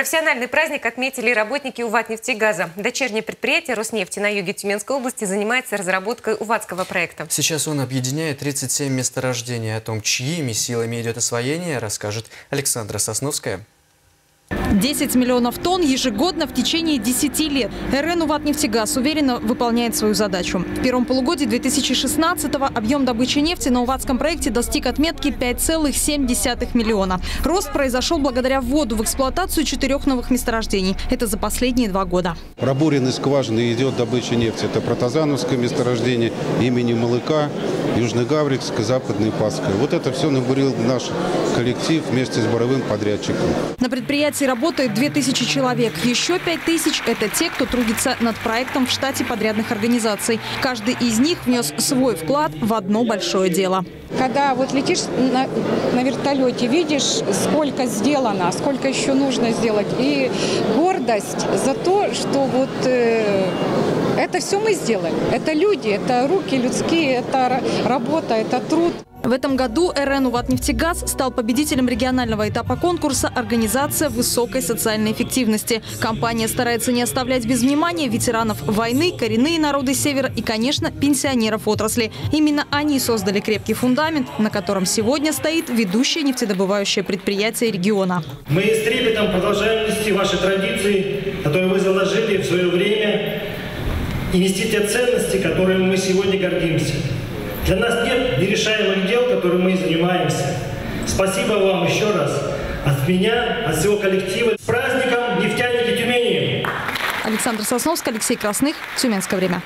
Профессиональный праздник отметили работники УВАТ-нефтегаза. Дочернее предприятие «Роснефти» на юге Тюменской области занимается разработкой УВАТского проекта. Сейчас он объединяет 37 месторождений. О том, чьими силами идет освоение, расскажет Александра Сосновская. 10 миллионов тонн ежегодно в течение 10 лет. РН «Уватнефтегаз» уверенно выполняет свою задачу. В первом полугодии 2016-го объем добычи нефти на Уватском проекте достиг отметки 5,7 миллиона. Рост произошел благодаря вводу в эксплуатацию четырех новых месторождений. Это за последние два года. Пробуренной скважины идет добыча нефти. Это Протазановское месторождение имени Малыка, Южный Гаврикск, Западный Паска. Вот это все набурил наш коллектив вместе с боровым подрядчиком. На предприятии работает 2000 человек. Еще 5000 – это те, кто трудится над проектом в штате подрядных организаций. Каждый из них внес свой вклад в одно большое дело. Когда вот летишь на, на вертолете, видишь, сколько сделано, сколько еще нужно сделать. И гордость за то, что вот э, это все мы сделали. Это люди, это руки людские, это работа, это труд. В этом году РН «Уватнефтегаз» стал победителем регионального этапа конкурса «Организация высокой социальной эффективности». Компания старается не оставлять без внимания ветеранов войны, коренные народы Севера и, конечно, пенсионеров отрасли. Именно они создали крепкий фундамент, на котором сегодня стоит ведущее нефтедобывающее предприятие региона. Мы с трепетом продолжаем нести ваши традиции, которые вы заложили в свое время, и нести те ценности, которыми мы сегодня гордимся. Для нас нет нерешаемых дел, которыми мы занимаемся. Спасибо вам еще раз от меня, от всего коллектива. С праздником нефтяники Тюмени! Александр Сосновский, Алексей Красных. Тюменское время.